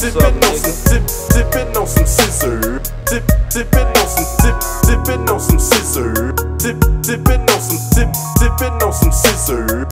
Bounce up, on some dip, dipping on some scissor. Dip, dipping on some dip, dipping on some scissor. Dip, dipping on some dip, dipping on some scissor.